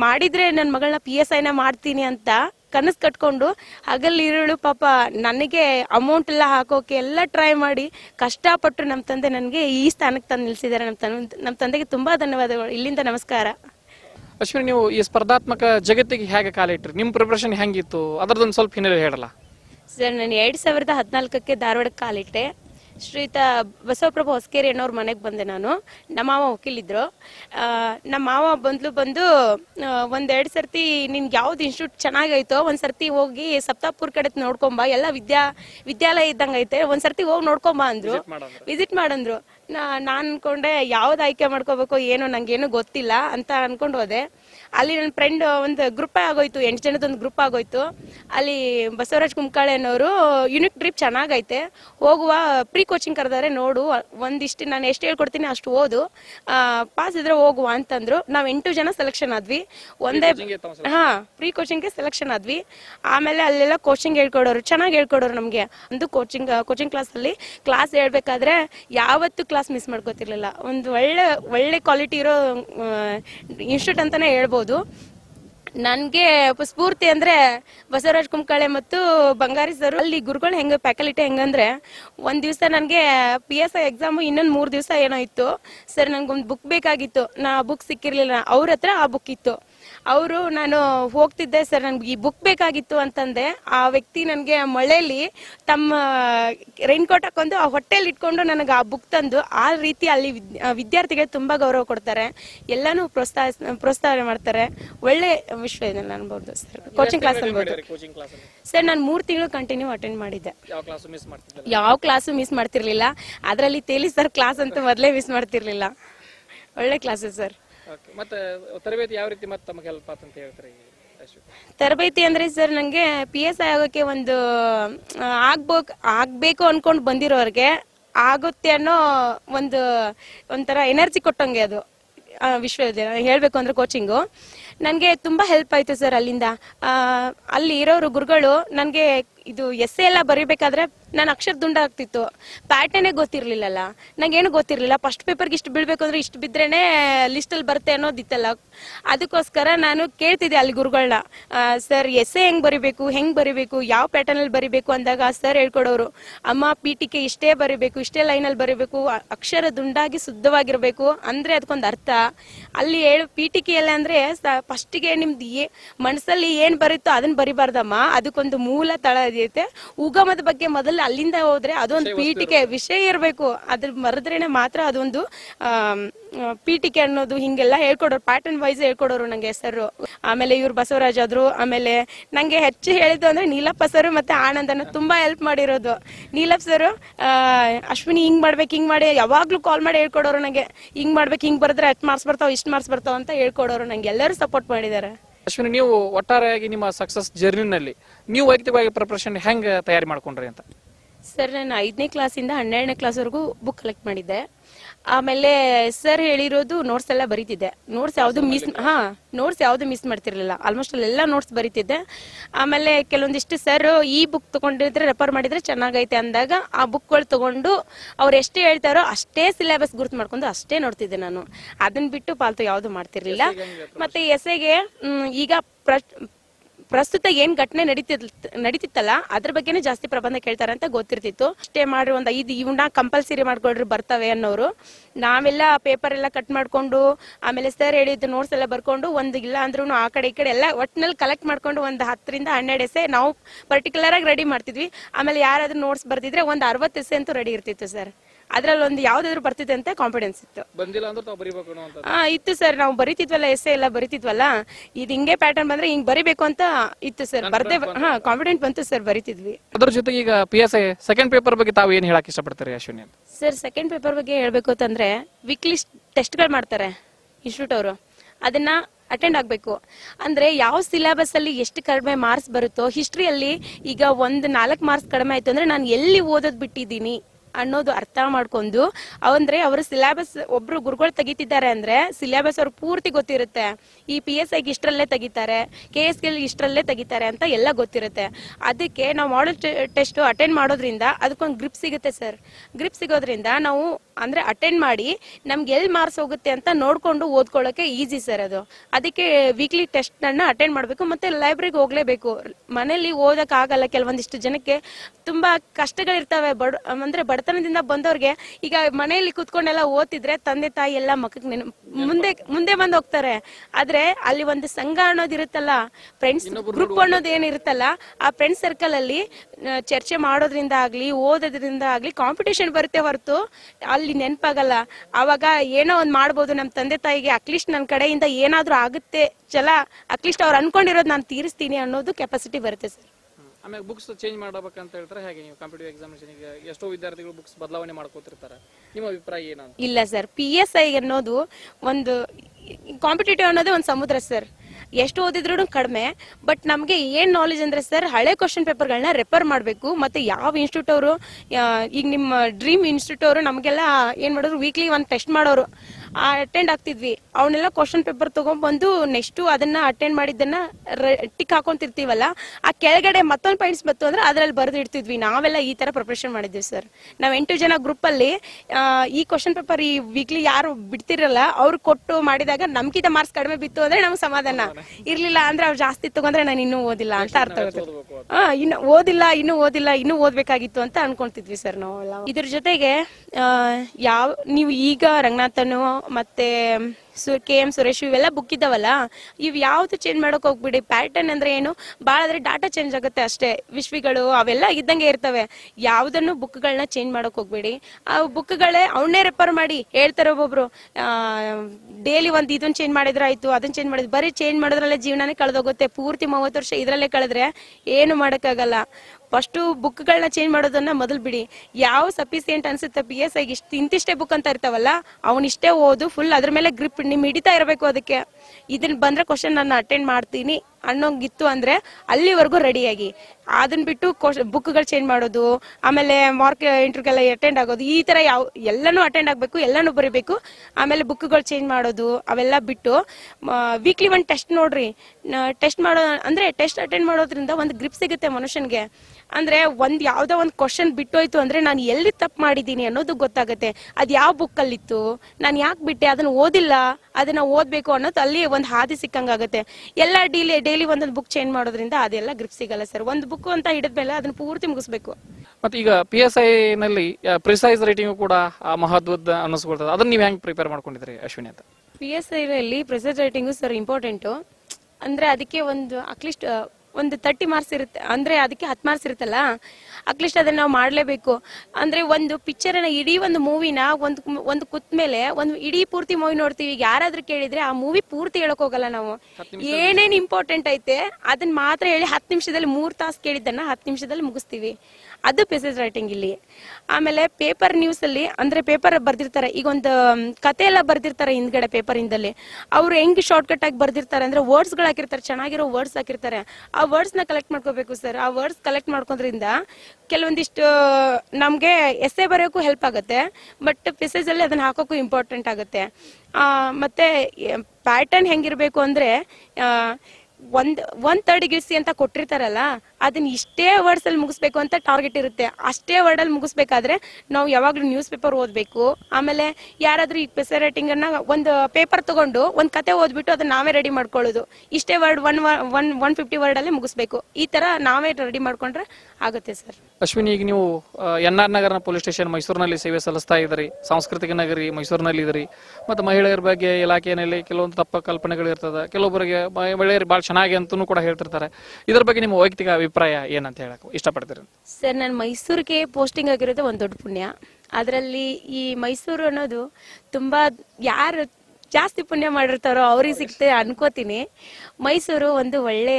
ಮಾಡಿದರೆ ನನ್ನ ಮಗಳನ್ನ ಪಿ ಎಸ್ ಐನ ಮಾಡ್ತೀನಿ ಅಂತ ಕನಸು ಕಟ್ಕೊಂಡು ಹಗಲಿರುಳು ಪಾಪ ನನಗೆ ಅಮೌಂಟ್ ಎಲ್ಲ ಹಾಕೋಕೆ ಎಲ್ಲ ಟ್ರೈ ಮಾಡಿ ಕಷ್ಟಪಟ್ಟು ನಮ್ಮ ತಂದೆ ನನಗೆ ಈ ಸ್ಥಾನಕ್ಕೆ ತಂದು ನಿಲ್ಲಿಸಿದ್ದಾರೆ. ನಮ್ಮ ತಂದೆ ನಮ್ಮ ತಂದೆಗೆ ತುಂಬಾ ಧನ್ಯವಾದಗಳು. ಇಲ್ಲಿಂದ ನಮಸ್ಕಾರ. ಅಶ್ವಿನಿ ನೀವು ಈ ಸ್ಪರ್ಧಾತ್ಮಕ ಜಗತ್ತಿಗೆ ಹೇಗೆ ಕಾಲಿಟ್ರಿ ನಿಮ್ಮ ಪ್ರಿಪ್ರೇಷನ್ ಹೆಂಗಿತ್ತು? ಅದರದೊಂದು ಸ್ವಲ್ಪ ಹಿನ್ನೆಲೆ ಹೇಳಲ್ಲ ಸರ್ ನಾನು ಎರಡು ಸಾವಿರದ ಹದಿನಾಲ್ಕಕ್ಕೆ ಧಾರವಾಡಕ್ಕೆ ಕಾಲಿಟ್ಟೆ. ಶ್ರೀಯುತ ಬಸವಪ್ರಭು ಹೊಸಕೇರಿ ಅನ್ನೋರ್ ಮನೆಗೆ ಬಂದೆ ನಾನು. ನಮ್ಮ ಮಾವ ವಕೀಲಿದ್ರು. ಆ, ನಮ್ಮ ಮಾವ ಬಂದ್ಲು ಬಂದು ಒಂದೆರಡು ಸರ್ತಿ ನಿನ್ಗೆ ಯಾವ್ದು ಇನ್ಸ್ಟಿಟ್ಯೂಟ್ ಚೆನ್ನಾಗೈತೋ ಒಂದ್ ಸರ್ತಿ ಹೋಗಿ ಸಪ್ತಾಪುರ್ ಕಡೆ ನೋಡ್ಕೊಂಬ. ಎಲ್ಲ ವಿದ್ಯಾ ವಿದ್ಯಾಲಯ ಇದ್ದಂಗೈತೆ ಐತೆ. ಒಂದ್ ಸರ್ತಿ ಹೋಗಿ ನೋಡ್ಕೊಂಬ ಅಂದ್ರು. ವಿಸಿಟ್ ಮಾಡಂದ್ರು. ನಾನು ಅನ್ಕೊಂಡೆ ಯಾವ್ದು ಆಯ್ಕೆ ಮಾಡ್ಕೋಬೇಕು ಏನೋ ನಂಗೇನು ಗೊತ್ತಿಲ್ಲ ಅಂತ ಅನ್ಕೊಂಡು ಹೋದೆ. ಅಲ್ಲಿ ನನ್ನ ಫ್ರೆಂಡ್ ಒಂದು ಗ್ರೂಪ್ ಆಗೋಯ್ತು ಎಂಟು ಜನದ ಒಂದು ಗ್ರೂಪ್ ಆಗೋಯ್ತು. ಅಲ್ಲಿ ಬಸವರಾಜ್ ಕುಂಕಾಳೆ ಅನ್ನೋರು ಯುನಿಕ್ ಟ್ರಿಪ್ ಚೆನ್ನಾಗೈತೆ. ಹೋಗುವ ಪ್ರೀ ಕೋಚಿಂಗ್ ಕರೆದಾರೆ ನೋಡು ಒಂದಿಷ್ಟು ನಾನು ಎಷ್ಟು ಹೇಳ್ಕೊಡ್ತೀನಿ ಅಷ್ಟು ಓದು. ಪಾಸ್ ಇದ್ರೆ ಹೋಗುವ ಅಂತಂದ್ರು. ನಾವು ಎಂಟು ಜನ ಸೆಲೆಕ್ಷನ್ ಆದ್ವಿ. ಒಂದೇ ಹಾ ಪ್ರೀ ಕೋಚಿಂಗ್ಗೆ ಸೆಲೆಕ್ಷನ್ ಆದ್ವಿ. ಆಮೇಲೆ ಅಲ್ಲೆಲ್ಲ ಕೋಚಿಂಗ್ ಹೇಳ್ಕೊಡೋರು ಚೆನ್ನಾಗಿ ಹೇಳ್ಕೊಡೋರು ನಮಗೆ. ಒಂದು ಕೋಚಿಂಗ್ ಕೋಚಿಂಗ್ ಕ್ಲಾಸಲ್ಲಿ ಕ್ಲಾಸ್ ಹೇಳ್ಬೇಕಾದ್ರೆ ಯಾವತ್ತೂ ಕ್ಲಾಸ್ ಮಿಸ್ ಮಾಡ್ಕೋತಿರ್ಲಿಲ್ಲ. ಒಂದು ಒಳ್ಳೆ ಒಳ್ಳೆ ಕ್ವಾಲಿಟಿ ಇರೋ ಇನ್ಸ್ಟಿಟ್ಯೂಟ್ ಅಂತಾನೆ ಹೇಳ್ಬೋದು. ನನಗೆ ಸ್ಫೂರ್ತಿ ಅಂದ್ರೆ ಬಸವರಾಜ್ ಕುಂಕಾಳೆ ಮತ್ತು ಬಂಗಾರಿ ಸರ್. ಅಲ್ಲಿ ಗುರುಗಳು ಹೆಂಗೆ ಫ್ಯಾಕಲ್ಟಿ ಹೆಂಗಂದ್ರೆ ಒಂದು ದಿವಸ ನನಗೆ ಪಿ ಎಸ್ ಐ ಎಕ್ಸಾಮು ಇನ್ನೊಂದು ಮೂರು ದಿವಸ ಏನೋ ಇತ್ತು. ಸರ್ ನನಗೊಂದು ಬುಕ್ ಬೇಕಾಗಿತ್ತು. ನಾ ಬುಕ್ ಸಿಕ್ಕಿರಲಿಲ್ಲ. ಅವ್ರ ಹತ್ರ ಆ ಬುಕ್ ಇತ್ತು. ಅವರು ನಾನು ಹೋಗ್ತಿದ್ದೆ ಸರ್ ನನ್ಗೆ ಈ ಬುಕ್ ಬೇಕಾಗಿತ್ತು ಅಂತಂದೆ. ಆ ವ್ಯಕ್ತಿ ನನಗೆ ಮಳೆಯಲ್ಲಿ ತಮ್ಮ ರೈನ್ ಕೋಟ್ ಹಾಕೊಂಡು ಆ ಹೊಟ್ಟೆಲಿ ಇಟ್ಕೊಂಡು ನನಗೆ ಆ ಬುಕ್ ತಂದು ಆ ರೀತಿ ಅಲ್ಲಿ ವಿದ್ಯಾರ್ಥಿಗೆ ತುಂಬ ವಿದ್ಯಾರ್ಥಿಗಳಿಗೆ ತುಂಬಾ ಗೌರವ ಕೊಡ್ತಾರೆ. ಎಲ್ಲಾನು ಪ್ರೋತ್ಸಾಹ ಪ್ರೋತ್ಸಾಹ ಮಾಡ್ತಾರೆ. ಒಳ್ಳೆ ವಿಶ್ವವಿದ್ಯಾಲಯ ಅನ್ಬೋದು ಸರ್. ಕೋಚಿಂಗ್ ಕ್ಲಾಸ್ ಅನ್ಬೋದು. ಸರ್ ನಾನು ಮೂರು ತಿಂಗಳು ಕಂಟಿನ್ಯೂ ಅಟೆಂಡ್ ಮಾಡಿದ್ದೆ. ಯಾವ ಕ್ಲಾಸು ಮಿಸ್ ಮಾಡ್ತಿರ್ಲಿಲ್ಲ. ಅದರಲ್ಲಿ ತೇಲಿ ಸರ್ ಕ್ಲಾಸ್ ಅಂತೂ ಮೊದಲೇ ಮಿಸ್ ಮಾಡ್ತಿರ್ಲಿಲ್ಲ. ಒಳ್ಳೆ ಕ್ಲಾಸಸ್ ಸರ್. ಮತ್ತೆ, ತರಬೇತಿ ಯಾವ ರೀತಿ ಮತ್ತೆ ತಮಗೆ ಹೆಲ್ಪ್ ಆತಂತ ಹೇಳ್ತೀರಿ ತರಬೇತಿ ಅಂದ್ರೆ ಸರ್ ನಂಗೆ ಪಿ ಎಸ್ ಐ ಆಗೋಕೆ ಒಂದು ಆಗ್ಬೋ ಆಗ್ಬೇಕು ಅನ್ಕೊಂಡು ಬಂದಿರೋರ್ಗೆ ಆಗುತ್ತೆ ಅನ್ನೋ ಒಂದು, ಒಂಥರ ಎನರ್ಜಿ ಕೊಟ್ಟಂಗೆ ಅದು ವಿಶ್ವವಿದ್ಯಾಲಯ, ಹೇಳ್ಬೇಕು ಅಂದ್ರೆ ಕೋಚಿಂಗು ನನಗೆ ತುಂಬಾ ಹೆಲ್ಪ್ ಆಯ್ತು ಸರ್ ಅಲ್ಲಿಂದ. ಅಲ್ಲಿ ಇರೋರು ಗುರುಗಳು ನನಗೆ ಇದು ಎಸ್ಸೆ ಎಲ್ಲ ಬರೀಬೇಕಾದ್ರೆ ನಾನು ಅಕ್ಷರ ದುಂಡ ಆಗ್ತಿತ್ತು. ಪ್ಯಾಟರ್ನೇ ಗೊತ್ತಿರ್ಲಿಲ್ಲಲ್ಲ. ನಂಗೇನು ಗೊತ್ತಿರ್ಲಿಲ್ಲ. ಫಸ್ಟ್ ಪೇಪರ್ಗೆ ಇಷ್ಟು ಬೀಳ್ಬೇಕು ಅಂದ್ರೆ ಇಷ್ಟು ಬಿದ್ರೇನೆ ಲಿಸ್ಟಲ್ಲಿ ಬರುತ್ತೆ ಅನ್ನೋದಿತ್ತಲ್ಲ. ಅದಕ್ಕೋಸ್ಕರ ನಾನು ಕೇಳ್ತಿದ್ದೆ ಅಲ್ಲಿ ಗುರುಗಳನ್ನ ಸರ್ ಎಸ್ಸೆ ಹೆಂಗ್ ಬರಿಬೇಕು? ಹೆಂಗ್ ಬರಿಬೇಕು? ಯಾವ ಪ್ಯಾಟರ್ನ್ ಅಲ್ಲಿ ಬರಿಬೇಕು? ಅಂದಾಗ ಸರ್ ಹೇಳ್ಕೊಡೋರು, ಅಮ್ಮ ಪೀಟಿಕೆ ಇಷ್ಟೇ ಬರಿಬೇಕು, ಇಷ್ಟೇ ಲೈನಲ್ಲಿ ಬರಿಬೇಕು. ಅಕ್ಷರ ದುಂಡಾಗಿ ಶುದ್ಧವಾಗಿರ್ಬೇಕು. ಅಂದ್ರೆ ಅದಕ್ಕೊಂದು ಅರ್ಥ. ಅಲ್ಲಿ ಹೇಳು ಪೀಟಿಕೆಯಲ್ಲಿ ಅಂದ್ರೆ ಫಸ್ಟಿಗೆ ನಿಮ್ದು ಏ ಮನಸ್ಸಲ್ಲಿ ಏನ್ ಬರುತ್ತೋ ಅದನ್ನ ಬರಿಬಾರ್ದಮ್ಮ. ಅದಕ್ಕೊಂದು ಮೂಲ ತಳ ಇದೈತೆ ಉಗಮದ ಬಗ್ಗೆ ಮೊದಲು ಅಲ್ಲಿಂದ ಹೋದ್ರೆ ಅದೊಂದು ಪೀಠಿಕೆ ವಿಷಯ ಇರಬೇಕು. ಅದ್ರ ಮರದ್ರೇನೆ ಮಾತ್ರ ಅದೊಂದು ಪೀಠಿಕೆ ಅನ್ನೋದು ಹಿಂಗೆಲ್ಲ ಹೇಳ್ಕೊಡೋರು ಪ್ಯಾಟರ್ನ್ ವೈಸ್ ಹೇಳ್ಕೊಡೋರು ನಂಗೆ ಹೆಸರು. ಆಮೇಲೆ ಇವ್ರು ಬಸವರಾಜ್ ಆದ್ರು ಆಮೇಲೆ ನಂಗೆ ಹೆಚ್ಚು ಹೇಳಿದ್ದು ಅಂದ್ರೆ ನೀಲಪ್ಪ ಸರ್ ಮತ್ತೆ ಆನಂದನ ತುಂಬಾ ಹೆಲ್ಪ್ ಮಾಡಿರೋದು. ನೀಲಪ್ ಸರ್ ಅಶ್ವಿನಿ ಹಿಂಗ್ ಮಾಡ್ಬೇಕು ಹಿಂಗ್ ಮಾಡಿ ಯಾವಾಗ್ಲೂ ಕಾಲ್ ಮಾಡಿ ಹೇಳ್ಕೊಡೋರು ನಂಗೆ. ಹಿಂಗ್ ಮಾಡ್ಬೇಕು ಹಿಂಗ್ ಬರೆದ್ರೆ ಅಷ್ಟು ಮಾರ್ಕ್ಸ್ ಬರ್ತಾವ ಇಷ್ಟ್ ಮಾರ್ಕ್ಸ್ ಬರ್ತಾವ ಅಂತ ಹೇಳ್ಕೊಡೋರು ನಂಗೆ. ಎಲ್ಲರೂ ಸಪೋರ್ಟ್ ಮಾಡಿದ್ದಾರೆ. ಅಶ್ವಿನಿ, ನೀವು ಒಟ್ಟಾರೆಯಾಗಿ ನಿಮ್ಮ ಸಕ್ಸಸ್ ಜರ್ನಿನಲ್ಲಿ ನೀವು ವೈಯಕ್ತಿಕವಾಗಿ ಪ್ರಿಪ್ರೇಷನ್ ಹೆಂಗ್ ತಯಾರಿ ಮಾಡ್ಕೊಂಡ್ರಿ ಅಂತ? ಸರ್, ನಾನು ಐದನೇ ಕ್ಲಾಸಿಂದ ಹನ್ನೆರಡನೇ ಕ್ಲಾಸ್ವರೆಗೂ ಬುಕ್ ಕಲೆಕ್ಟ್ ಮಾಡಿದ್ದೆ. ಆಮೇಲೆ ಸರ್ ಹೇಳಿರೋದು ನೋಟ್ಸ್ ಎಲ್ಲ ಬರೀತಿದ್ದೆ. ನೋಟ್ಸ್ ಯಾವುದು ಮಿಸ್ ಹಾ ನೋಟ್ಸ್ ಯಾವುದು ಮಿಸ್ ಮಾಡ್ತಿರ್ಲಿಲ್ಲ. ಆಲ್ಮೋಸ್ಟ್ ಅಲ್ಲೆಲ್ಲ ನೋಟ್ಸ್ ಬರೀತಿದ್ದೆ. ಆಮೇಲೆ ಕೆಲವೊಂದಿಷ್ಟು ಸರ್ ಈ ಬುಕ್ ತಗೊಂಡಿದ್ರೆ ರೆಫರ್ ಮಾಡಿದ್ರೆ ಚೆನ್ನಾಗೈತೆ ಅಂದಾಗ ಆ ಬುಕ್ಗಳು ತಗೊಂಡು ಅವ್ರು ಎಷ್ಟು ಹೇಳ್ತಾರೋ ಅಷ್ಟೇ ಸಿಲೆಬಸ್ ಗುರ್ತು ಮಾಡ್ಕೊಂಡು ಅಷ್ಟೇ ನೋಡ್ತಿದ್ದೆ ನಾನು. ಅದನ್ನ ಬಿಟ್ಟು ಪಾಲ್ತು ಯಾವುದು ಮಾಡ್ತಿರ್ಲಿಲ್ಲ. ಮತ್ತೆ ಎಸೆಗೆ ಈಗ ಪ್ರಸ್ತುತ ಏನ್ ಘಟನೆ ನಡೀತಿ ನಡೀತಿತ್ತಲ್ಲ, ಅದ್ರ ಬಗ್ಗೆನೇ ಜಾಸ್ತಿ ಪ್ರಬಂಧ ಕೇಳ್ತಾರೆ ಅಂತ ಗೊತ್ತಿರ್ತಿತ್ತು. ಅಷ್ಟೇ ಮಾಡಿ ಒಂದ್ ಐದು ಇವನ್ನ ಕಂಪಲ್ಸರಿ ಮಾಡ್ಕೊಳ್ರಿ ಬರ್ತವೆ ಅನ್ನೋರು. ನಾವೆಲ್ಲ ಪೇಪರ್ ಎಲ್ಲ ಕಟ್ ಮಾಡ್ಕೊಂಡು, ಆಮೇಲೆ ಸರ್ ಹೇಳಿದ್ದು ನೋಟ್ಸ್ ಎಲ್ಲ ಬರ್ಕೊಂಡು, ಒಂದ್ ಇಲ್ಲ ಅಂದ್ರೂ ಆ ಕಡೆ ಈ ಕಡೆ ಎಲ್ಲ ಒಟ್ಟಿನಲ್ಲಿ ಕಲೆಕ್ಟ್ ಮಾಡ್ಕೊಂಡು ಒಂದ್ ಹತ್ತರಿಂದ ಹನ್ನೆರಡು ಎಸೆ ನಾವು ಪರ್ಟಿಕ್ಯುಲರ್ ಆಗಿ ರೆಡಿ ಮಾಡ್ತಿದ್ವಿ. ಆಮೇಲೆ ಯಾರಾದ್ರೂ ನೋಟ್ಸ್ ಬರ್ತಿದ್ರೆ ಒಂದ್ ಅರವತ್ತು ಎಸೆ ಅಂತೂ ರೆಡಿ ಇರ್ತಿತ್ತು ಸರ್ ಅದ್ರಲ್ಲಿ ಒಂದು ಯಾವ್ದಾದ್ರು ಬರ್ತಿದೆ ಅಂತ ಕಾನ್ಫಿಡೆನ್ಸ್ ಇತ್ತು. ಬಂದಿಲ್ಲ ಅಂದ್ರೆ ತಾವು ಬರೀಬೇಕು ಅನ್ನುವಂಥದ್ದು ಆ ಇತ್ತು ಸರ್. ನಾವು ಬರಿತಿದ್ವಲ್ಲ ಎಸ್ಸೆ ಎಲ್ಲ ಬರಿತಿದ್ವಲ್ಲ. ಇದು ಹಿಂಗೆ ಪ್ಯಾಟರ್ನ್ ಬಂದ್ರೆ ಹಿಂಗ್ ಬರಿಬೇಕು ಅಂತ ಇತ್ತು ಸರ್. ಬರ್ದೇ ಹಾ ಕಾನ್ಫಿಡೆಂಟ್ ಬಂತು ಸರ್ ಬರಿತಿದ್ವಿ. ಅದ್ರ ಜೊತೆಗೆ ಈಗ P S I second paper ಬಗ್ಗೆ ತಾವು ಏನ್ ಹೇಳಕ್ ಇಷ್ಟಪಡ್ತೀರಿ ಅಶ್ವಿನಿ ಅಂತ? ಸರ್ ಸೆಕೆಂಡ್ ಪೇಪರ್ ಬಗ್ಗೆ ಹೇಳ್ಬೇಕು ಅಂತಂದ್ರೆ ವೀಕ್ಲಿ ಟೆಸ್ಟ್ಗಳು ಮಾಡ್ತಾರೆ ಇನ್ಸ್ಟಿಟ್ಯೂಟ್ ಅವರು. ಅದನ್ನ ಅಟೆಂಡ್ ಆಗ್ಬೇಕು. ಅಂದ್ರೆ ಯಾವ ಸಿಲೆಬಸ್ ಅಲ್ಲಿ ಎಷ್ಟು ಕಡಿಮೆ ಮಾರ್ಕ್ಸ್ ಬರುತ್ತೋ ಹಿಸ್ಟ್ರಿಯಲ್ಲಿ ಈಗ ಒಂದ್ ನಾಲ್ಕು ಮಾರ್ಕ್ಸ್ ಕಡಿಮೆ ಆಯ್ತು ಅಂದ್ರೆ ನಾನು ಎಲ್ಲಿ ಓದೋದ್ ಬಿಟ್ಟಿದ್ದೀನಿ? ಅನ್ನೋದು ಅರ್ಥ ಮಾಡ್ಕೊಂಡು ಅಂದ್ರೆ ಅವರು ಸಿಲೆಬಸ್ ಒಬ್ರು ಗುರುಗಳು ತೆಗಿತಿದ್ದಾರೆ ಅಂದ್ರೆ ಸಿಲೆಬಸ್ ಅವ್ರ ಪೂರ್ತಿ ಗೊತ್ತಿರುತ್ತೆ. ಈ ಪಿ ಎಸ್ ಐಗೆ ಇಷ್ಟರಲ್ಲೇ ತೆಗಿತಾರೆ ಕೆ ಎಸ್ಗೆ ಇಷ್ಟರಲ್ಲೇ ತೆಗಿತಾರೆ ಅಂತ ಎಲ್ಲ ಗೊತ್ತಿರುತ್ತೆ. ಅದಕ್ಕೆ ನಾವು ಮಾಡಲ್ ಟೆಸ್ಟ್ ಅಟೆಂಡ್ ಮಾಡೋದ್ರಿಂದ ಅದಕ್ಕೊಂದು ಗ್ರಿಪ್ ಸಿಗುತ್ತೆ ಸರ್ ಗ್ರಿಪ್ ಸಿಗೋದ್ರಿಂದ ನಾವು ಅಂದ್ರೆ ಅಟೆಂಡ್ ಮಾಡಿ ನಮ್ಗೆ ಎಲ್ಲಿ ಮಾರ್ಕ್ಸ್ ಹೋಗುತ್ತೆ ಅಂತ ನೋಡ್ಕೊಂಡು ಓದ್ಕೊಳ್ಳೋಕೆ ಈಸಿ ಸರ್ ಅದು. ಅದಕ್ಕೆ ವೀಕ್ಲಿ ಟೆಸ್ಟ್ ಅನ್ನ ಅಟೆಂಡ್ ಮಾಡಬೇಕು ಮತ್ತೆ ಲೈಬ್ರರಿಗೆ ಹೋಗ್ಲೇಬೇಕು. ಮನೇಲಿ ಓದಕ್ ಆಗಲ್ಲ ಕೆಲವೊಂದಿಷ್ಟು ಜನಕ್ಕೆ ತುಂಬಾ ಕಷ್ಟಗಳಿರ್ತವೆ. ಬಡ ಅಂದ್ರೆ ಬಡತನದಿಂದ ಬಂದವ್ರಿಗೆ ಈಗ ಮನೆಯಲ್ಲಿ ಕುತ್ಕೊಂಡೆಲ್ಲ ಓದ್ತಿದ್ರೆ ತಂದೆ ತಾಯಿ ಎಲ್ಲ ಮಕ್ಕಳಿಗೆ ನೆನ ಮುಂದೆ ಮುಂದೆ ಬಂದು ಹೋಗ್ತಾರೆ. ಆದ್ರೆ ಅಲ್ಲಿ ಒಂದು ಸಂಘ ಅನ್ನೋದಿರುತ್ತಲ್ಲ ಫ್ರೆಂಡ್ಸ್ ಗ್ರೂಪ್ ಅನ್ನೋದು ಏನಿರುತ್ತಲ್ಲ ಆ ಫ್ರೆಂಡ್ಸ್ ಸರ್ಕಲ್ ಅಲ್ಲಿ ಆ, ಚರ್ಚೆ ಮಾಡೋದ್ರಿಂದ ಆಗಲಿ ಓದೋದ್ರಿಂದ ಆಗಲಿ ಕಾಂಪಿಟೇಷನ್ ಬರುತ್ತೆ ಹೊರತು. ಅಲ್ಲಿ ನೆನಪಾಗಲ್ಲ. ಅವಾಗ ಏನೋ ಒಂದು ಮಾಡ್ಬೋದು ನಮ್ಮ ತಂದೆ ತಾಯಿಗೆ ಅಟ್ಲೀಸ್ಟ್ ನನ್ನ ಕಡೆಯಿಂದ ಏನಾದ್ರೂ ಆಗುತ್ತೆ ಚಲ ಅಟ್ಲೀಸ್ಟ್ ಅವ್ರು ಅನ್ಕೊಂಡಿರೋದು ನಾನು ತೀರಿಸ್ತೀನಿ ಅನ್ನೋದು ಕೆಪಾಸಿಟಿ ಬರುತ್ತೆ ಸರ್. ಆಮೇಲೆ ಬುಕ್ಸ್ ಚೇಂಜ್ ಮಾಡ್ಬೇಕಂತ ಹೇಳ್ತಾರೆ ಹಾಗೆ ನೀವು ಕಾಂಪಿಟೇಟಿವ್ ಎಷ್ಟೋ ವಿದ್ಯಾರ್ಥಿಗಳು ಬುಕ್ಸ್ ಬದಲಾವಣೆ ಮಾಡ್ಕೋತಿರ್ತಾರೆ. ನಿಮ್ಮ ಅಭಿಪ್ರಾಯ ಏನು ಇಲ್ಲ ಸರ್. ಪಿ ಎಸ್ ಐ ಅನ್ನೋದು ಒಂದು ಕಾಂಪಿಟೇಟಿವ್ ಅನ್ನೋದೇ ಒಂದು ಸಮುದ್ರ ಸರ್. ಎಷ್ಟು ಓದಿದ್ರು ಕಡಿಮೆ ಬಟ್ ನಮಗೆ ಏನ್ ನಾಲೆಜ್ ಅಂದ್ರೆ ಸರ್ ಹಳೆ ಕ್ವಶನ್ ಪೇಪರ್ಗಳನ್ನ ರೆಫರ್ ಮಾಡಬೇಕು, ಮತ್ತೆ ಯಾವ ಇನ್ಸ್ಟಿಟ್ಯೂಟ್ ಅವರು ಈಗ ನಿಮ್ಮ ಡ್ರೀಮ್ ಇನ್ಸ್ಟಿಟ್ಯೂಟ್ ಅವರು ನಮಗೆಲ್ಲ ಏನ್ ಮಾಡೋರು ವೀಕ್ಲಿ ಒಂದು ಟೆಸ್ಟ್ ಮಾಡೋರು. ಅಟೆಂಡ್ ಆಗ್ತಿದ್ವಿ. ಅವನ್ನೆಲ್ಲ ಕ್ವಶನ್ ಪೇಪರ್ ತಗೊಂಡ್ಬಂದು ನೆಕ್ಸ್ಟ್ ಅದನ್ನ ಅಟೆಂಡ್ ಮಾಡಿದ್ದನ್ನ ಟಿಕ್ ಹಾಕೊಂತಿರ್ತೀವಲ್ಲ ಆ ಕೆಳಗಡೆ ಮತ್ತೊಂದು ಪಾಯಿಂಟ್ಸ್ ಬಂತು ಅಂದ್ರೆ ಅದರಲ್ಲಿ ಬರೆದು ಇಡ್ತಿದ್ವಿ. ನಾವೆಲ್ಲ ಈ ತರ ಪ್ರಿಪ್ರೇಷನ್ ಮಾಡಿದ್ವಿ ಸರ್ ನಾವ್ ಎಂಟು ಜನ ಗ್ರೂಪ್ ಅಲ್ಲಿ ಈ ಕ್ವಶನ್ ಪೇಪರ್ ಈ ವೀಕ್ಲಿ ಯಾರು ಬಿಡ್ತಿರಲ್ಲ ಅವ್ರು ಕೊಟ್ಟು ಮಾಡಿದಾಗ ನಮ್ಗಿಂತ ಮಾರ್ಕ್ಸ್ ಕಡಿಮೆ ಬಿತ್ತು ಅಂದ್ರೆ ನಮ್ಗೆ ಸಮಾಧಾನ. ಇರ್ಲಿಲ್ಲ ಅಂದ್ರೆ ಅವ್ರು ಜಾಸ್ತಿ ತಗೊಂಡ್ರೆ ನಾನು ಇನ್ನೂ ಓದಿಲ್ಲ ಅಂತ ಅರ್ಥ ಆಗುತ್ತೆ. ಹಾ ಇನ್ನು ಓದಿಲ್ಲ ಇನ್ನು ಓದಿಲ್ಲ ಇನ್ನು ಓದ್ಬೇಕಾಗಿತ್ತು ಅಂತ ಅನ್ಕೊಂತಿದ್ವಿ ಸರ್ ನಾವೆಲ್ಲ. ಇದ್ರ ಜೊತೆಗೆ ಯಾವ ನೀವು ಈಗ ರಂಗನಾಥನು ಮತ್ತೆ ಕೆ ಎಂ ಸುರೇಶ್, ಇವೆಲ್ಲ ಬುಕ್ ಇದ್ದಾವಲ್ಲ, ಇವ್ ಯಾವ್ದು ಚೇಂಜ್ ಮಾಡೋಕೆ ಹೋಗ್ಬಿಡಿ. ಪ್ಯಾಟರ್ನ್ ಅಂದ್ರೆ ಏನು? ಭಾಳ ಆದ್ರೆ ಡಾಟಾ ಚೇಂಜ್ ಆಗುತ್ತೆ ಅಷ್ಟೇ. ವಿಶ್ವಿಗಳು ಅವೆಲ್ಲ ಇದ್ದಂಗೆ ಇರ್ತವೆ. ಯಾವ್ದನ್ನು ಬುಕ್ಗಳನ್ನ ಚೇಂಜ್ ಮಾಡೋಕೆ ಹೋಗ್ಬೇಡಿ. ಆ ಬುಕ್ಗಳೇ ಅವನ್ನೇ ರೆಫರ್ ಮಾಡಿ. ಹೇಳ್ತಾರೆ ಒಬ್ಬೊಬ್ರು ಡೈಲಿ ಒಂದು ಇದನ್ನ ಚೇಂಜ್ ಮಾಡಿದ್ರೆ ಆಯ್ತು ಅದನ್ನ ಚೇಂಜ್ ಮಾಡಿದ್ರು, ಬರೀ ಚೇಂಜ್ ಮಾಡಿದ್ರಲ್ಲೇ ಜೀವನನೇ ಕಳೆದೋಗುತ್ತೆ. ಪೂರ್ತಿ ಮೂವತ್ತು ವರ್ಷ ಇದ್ರಲ್ಲೇ ಕಳೆದ್ರೆ ಏನು ಮಾಡಕ್ಕಾಗಲ್ಲ. ಫಸ್ಟ್ ಬುಕ್ಗಳನ್ನ ಚೇಂಜ್ ಮಾಡೋದನ್ನ ಮೊದಲು ಬಿಡಿ. ಯಾವ ಸಫಿಸಿಯೆಂಟ್ ಅನ್ಸುತ್ತೆ ಬಿ ಎಸ್ ಐಗೆ ಇಷ್ಟು ಇಂತಿಷ್ಟೇ ಬುಕ್ ಅಂತ ಇರ್ತಾವಲ್ಲ, ಅವ್ನ ಇಷ್ಟೇ ಓದು ಫುಲ್ ಅದ್ರ ಮೇಲೆ ಗ್ರಿಪ್ ನಿಮ್ ಹಿಡಿತಾ ಇರಬೇಕು ಅದಕ್ಕೆ. ಇದನ್ನ ಬಂದ್ರೆ ಕ್ವಶನ್ ನಾನು ಅಟೆಂಡ್ ಮಾಡ್ತೀನಿ. ಅನ್ನೋಂಗಿತ್ತು ಅಂದ್ರೆ ಅಲ್ಲಿವರೆಗೂ ರೆಡಿಯಾಗಿ ಅದನ್ನ ಬಿಟ್ಟು ಬುಕ್ಗಳು ಚೇಂಜ್ ಮಾಡೋದು, ಆಮೇಲೆ ಮಾರ್ಕ್ ಇಂಟರ್ವ್ಯೂಗೆಲ್ಲ ಅಟೆಂಡ್ ಆಗೋದು, ಈ ತರ ಯಾವ ಎಲ್ಲನೂ ಅಟೆಂಡ್ ಆಗಬೇಕು, ಎಲ್ಲನೂ ಬರೀಬೇಕು. ಆಮೇಲೆ ಬುಕ್ಗಳು ಚೇಂಜ್ ಮಾಡೋದು, ಅವೆಲ್ಲ ಬಿಟ್ಟು ವೀಕ್ಲಿ ಒಂದು ಟೆಸ್ಟ್ ನೋಡ್ರಿ. ಟೆಸ್ಟ್ ಮಾಡೋ ಅಂದ್ರೆ ಟೆಸ್ಟ್ ಅಟೆಂಡ್ ಮಾಡೋದ್ರಿಂದ ಒಂದು ಗ್ರಿಪ್ ಸಿಗುತ್ತೆ ಮನುಷ್ಯನ್ಗೆ. ಅಂದ್ರೆ ಒಂದ್ ಯಾವ್ದೋ ಒಂದು ಕ್ವಶನ್ ಬಿಟ್ಟೋಯ್ತು ಅಂದ್ರೆ ನಾನು ಎಲ್ಲಿ ತಪ್ಪು ಮಾಡಿದ್ದೀನಿ ಅನ್ನೋದು ಗೊತ್ತಾಗುತ್ತೆ. ಅದ್ ಯಾವ ಬುಕ್ ಅಲ್ಲಿತ್ತು? ನಾನು ಯಾಕೆ ಬಿಟ್ಟೆ? ಅದನ್ನ ಓದಿಲ್ಲ. ಅದನ್ನ ಓದ್ಬೇಕು ಅನ್ನೋದು ಅಲ್ಲಿ ಒಂದು ಹಾದಿ ಸಿಕ್ಕಂಗಾಗುತ್ತೆ. ಎಲ್ಲ ಡೈಲಿ ಡೈಲಿ ಒಂದೊಂದು ಬುಕ್ ಚೇಂಜ್ ಮಾಡೋದ್ರಿಂದ ಅದೆಲ್ಲ ಗ್ರಿಪ್ ಸಿಗಲ್ಲ ಸರ್. ಒಂದು ಬುಕ್ ಅಂತ ಹಿಡಿದ್ಮೇಲೆ ಅದನ್ನ ಪೂರ್ತಿ ಮುಗಿಸ್ಬೇಕು. ಮತ್ತೆ ಈಗ ಪಿ ಎಸ್ ಐ ನಲ್ಲಿ ಪ್ರಿಸೈಸ್ ರೈಟಿಂಗ್ ಕೂಡ ಆ, ಮಹತ್ವದ ಅನ್ನಿಸ್ಕೊಳ್ತದೆ. ಅದನ್ನ ನೀವು ಹೆಂಗ್ ಪ್ರಿಪೇರ್ ಮಾಡ್ಕೊಂಡಿದ್ರಿ ಅಶ್ವಿನಿ ಅಂತ? ಪಿ ಎಸ್ ಐ ನಲ್ಲಿ ಪ್ರಿಸೈಸ್ ರೈಟಿಂಗು ಸರ್ ಇಂಪಾರ್ಟೆಂಟ್ ಅಂದ್ರೆ ಅದಕ್ಕೆ ಒಂದು ಅಟ್ಲೀಸ್ಟ್ ಒಂದು ತರ್ಟಿ ಮಾರ್ಕ್ಸ್ ಇರುತ್ತೆ. ಅಂದ್ರೆ ಅದಕ್ಕೆ ಹತ್ತು ಮಾರ್ಕ್ಸ್ ಇರುತ್ತಲ್ಲ? ಅಟ್ಲೀಸ್ಟ್ ಅದನ್ನ ನಾವು ಮಾಡಲೇಬೇಕು. ಅಂದ್ರೆ ಒಂದು ಪಿಕ್ಚರ್ನ ಇಡೀ ಒಂದು ಮೂವಿನ ಒಂದು ಒಂದು ಕುತ್ ಮೇಲೆ ಒಂದು ಇಡೀ ಪೂರ್ತಿ ಮೂವಿ ನೋಡ್ತೀವಿ. ಈಗ ಯಾರಾದ್ರೂ ಕೇಳಿದ್ರೆ ಆ ಮೂವಿ ಪೂರ್ತಿ ಹೇಳಕ್ ಹೋಗಲ್ಲ ನಾವು. ಏನೇನ್ ಇಂಪಾರ್ಟೆಂಟ್ ಐತೆ ಅದನ್ನ ಮಾತ್ರ ಹೇಳಿ ಹತ್ತು ನಿಮಿಷದಲ್ಲಿ ಮೂರ್ ತಾಸು ಕೇಳಿದ್ದನ್ನ ಹತ್ತು ನಿಮಿಷದಲ್ಲಿ ಮುಗಿಸ್ತೀವಿ. ಅದು ಪೇಸೇಜ್ ರೈಟಿಂಗ್ ಇಲ್ಲಿ. ಆಮೇಲೆ ಪೇಪರ್ ನ್ಯೂಸ್ ಅಲ್ಲಿ, ಅಂದ್ರೆ ಪೇಪರ್ ಬರ್ದಿರ್ತಾರೆ, ಈಗ ಒಂದು ಕತೆ ಎಲ್ಲ ಬರ್ದಿರ್ತಾರೆ ಹಿಂದ್ಗಡೆ ಪೇಪರ್ ಇಂದಲ್ಲಿ ಅವ್ರು ಹೆಂಗ್ ಶಾರ್ಟ್ಕಟ್ ಆಗಿ ಬರ್ದಿರ್ತಾರೆ, ಅಂದ್ರೆ ವರ್ಡ್ಸ್ಗಳು ಹಾಕಿರ್ತಾರೆ, ಚೆನ್ನಾಗಿರೋ ವರ್ಡ್ಸ್ ಹಾಕಿರ್ತಾರೆ. ಆ ವರ್ಡ್ಸ್ನ ಕಲೆಕ್ಟ್ ಮಾಡ್ಕೋಬೇಕು ಸರ್ ಆ ವರ್ಡ್ಸ್ ಕಲೆಕ್ಟ್ ಮಾಡ್ಕೊಂಡ್ರಿಂದ ಕೆಲವೊಂದಿಷ್ಟು, ನಮ್ಗೆ ಎಸ್ಸೆ ಬರೆಯೋಕ್ಕೂ ಹೆಲ್ಪ್ ಆಗುತ್ತೆ ಬಟ್ ಪೆಸೇಜ್ ಅಲ್ಲಿ ಅದನ್ನ ಹಾಕೋಕ್ಕೂ ಇಂಪಾರ್ಟೆಂಟ್ ಆಗುತ್ತೆ. ಮತ್ತೆ ಪ್ಯಾಟರ್ನ್ ಹೆಂಗಿರ್ಬೇಕು ಅಂದ್ರೆ ಒಂದು, ಒಂದ್ ತರ್ಡ್ ಗಿಳಿಸಿ ಅಂತ ಕೊಟ್ಟಿರ್ತಾರಲ್ಲ ಅದನ್ನ ಇಷ್ಟೇ ವರ್ಡ್ಸ್ ಅಲ್ಲಿ ಮುಗಿಸ್ಬೇಕು ಅಂತ ಟಾರ್ಗೆಟ್ ಇರುತ್ತೆ. ಅಷ್ಟೇ ವರ್ಡ್ ಅಲ್ಲಿ ಮುಗಿಸ್ಬೇಕಾದ್ರೆ ನಾವು ಯಾವಾಗ್ಲೂ ನ್ಯೂಸ್ ಪೇಪರ್ ಓದ್ಬೇಕು. ಆಮೇಲೆ ಯಾರಾದ್ರೂ ಈಗ ಪೆಸರ್ ರೈಟಿಂಗ್ ಅನ್ನ ಒಂದು ಪೇಪರ್ ತಗೊಂಡು ಒಂದ್ ಕತೆ ಓದ್ಬಿಟ್ಟು ಅದನ್ನ ನಾವೇ ರೆಡಿ ಮಾಡ್ಕೊಳ್ಳೋದು. ಇಷ್ಟೇ word one one one fifty word ಅಲ್ಲಿ ಮುಗಿಸ್ಬೇಕು. ಈ ತರ ನಾವೇ ರೆಡಿ ಮಾಡ್ಕೊಂಡ್ರೆ ಆಗುತ್ತೆ ಸರ್. ಅಶ್ವಿನಿ, ಈಗ ನೀವು N R Nagar police station ಮೈಸೂರಿನಲ್ಲಿ ಸೇವೆ ಸಲ್ಲಿಸ್ತಾ ಇದ್ರಿ ಸಾಂಸ್ಕೃತಿಕ ನಗರಿ ಮೈಸೂರಿನಲ್ಲಿ ಇದ್ರಿ ಮತ್ತೆ ಮಹಿಳೆಯರ ಬಗ್ಗೆ ಇಲಾಖೆಯಲ್ಲಿ ಕೆಲವೊಂದು ತಪ್ಪ ಕಲ್ಪನೆಗಳು ಇರ್ತದೆ. ಕೆಲವೊಬ್ಬರಿಗೆ ಮಹಿಳೆಯರು ಭಾಳ ಚೆನ್ನಾಗಿ ಅಂತಲೂ ಕೂಡ ಹೇಳ್ತಿರ್ತಾರೆ. ಇದ್ರ ಬಗ್ಗೆ ನಿಮ್ಮ ವೈಯಕ್ತಿಕ ಅಭಿಪ್ರಾಯ ಏನಂತ ಹೇಳಕ್ ಇಷ್ಟಪಡ್ತೀರಿ? ಸರ್, ನಾನು ಮೈಸೂರಿಗೆ ಪೋಸ್ಟಿಂಗ್ ಆಗಿರೋದು ಒಂದು ದೊಡ್ಡ ಪುಣ್ಯ. ಅದರಲ್ಲಿ ಈ ಮೈಸೂರು ಅನ್ನೋದು ತುಂಬಾ ಯಾರು ಜಾಸ್ತಿ ಪುಣ್ಯ ಮಾಡಿರ್ತಾರೋ ಅವ್ರಿಗೆ ಸಿಗ್ತೆ ಅನ್ಕೋತೀನಿ. ಮೈಸೂರು ಒಂದು ಒಳ್ಳೆ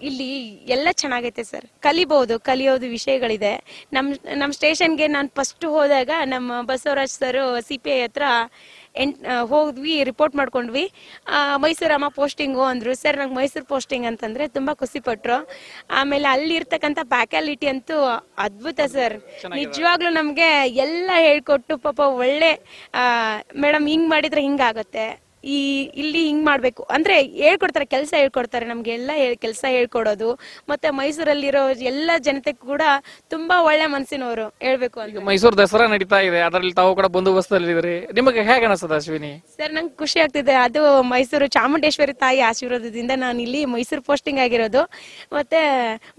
ಇಲ್ಲಿ ಎಲ್ಲ ಚೆನ್ನಾಗೈತೆ ಸರ್. ಕಲಿಬಹುದು ಕಲಿಯೋದು ವಿಷಯಗಳಿದೆ. ನಮ್ಮ ನಮ್ಮ ಸ್ಟೇಷನ್ಗೆ ನಾನು ಫಸ್ಟ್ ಹೋದಾಗ ನಮ್ಮ Basavaraj sir C P I ಹತ್ರ ಎಂಟ್ ಹೋದ್ವಿ ರಿಪೋರ್ಟ್ ಮಾಡ್ಕೊಂಡ್ವಿ. ಮೈಸೂರು ಅಮ್ಮ ಪೋಸ್ಟಿಂಗು ಅಂದ್ರು. ಸರ್ ನಂಗೆ ಮೈಸೂರು ಪೋಸ್ಟಿಂಗ್ ಅಂತಂದ್ರೆ ತುಂಬಾ ಖುಷಿ ಪಟ್ರು. ಆಮೇಲೆ ಅಲ್ಲಿ ಇರ್ತಕ್ಕಂಥ ಫ್ಯಾಕಲ್ಟಿ ಅಂತೂ ಅದ್ಭುತ ಸರ್ ನಿಜವಾಗ್ಲೂ ನಮಗೆ ಎಲ್ಲ ಹೇಳ್ಕೊಟ್ಟು ಪಾಪ ಒಳ್ಳೆ ಮೇಡಮ್ ಹಿಂಗೆ ಮಾಡಿದ್ರೆ ಹಿಂಗಾಗತ್ತೆ. ಈ ಇಲ್ಲಿ ಹಿಂಗ್ ಮಾಡ್ಬೇಕು. ಅಂದ್ರೆ ಹೇಳ್ಕೊಡ್ತಾರೆ ಕೆಲಸ ಹೇಳ್ಕೊಡ್ತಾರೆ ನಮ್ಗೆ ಎಲ್ಲ ಕೆಲಸ ಹೇಳ್ಕೊಡೋದು. ಮತ್ತೆ ಮೈಸೂರಲ್ಲಿರೋ ಎಲ್ಲ ಜನತೆ ಕೂಡ ತುಂಬಾ ಒಳ್ಳೆ ಮನ್ಸಿನವರು ಹೇಳ್ಬೇಕು ಅಂತ. ಮೈಸೂರು ದಸರಾ ನಡೀತಾ ಇದೆ. ಅದರಲ್ಲಿ ತಾವು ಕೂಡ ಬಂದೋಬಸ್ತಲ್ಲಿ ಇದ್ರಿ ನಿಮಗೆ ಹೇಗೆ ಅನಿಸುತ್ತೆ ಅಶ್ವಿನಿ? ಸರ್ ನಂಗೆ ಖುಷಿ ಆಗ್ತಿದೆ. ಅದು ಮೈಸೂರು ಚಾಮುಂಡೇಶ್ವರಿ ತಾಯಿ ಆಶೀರ್ವಾದದಿಂದ ನಾನು ಇಲ್ಲಿ ಮೈಸೂರು ಪೋಸ್ಟಿಂಗ್ ಆಗಿರೋದು. ಮತ್ತೆ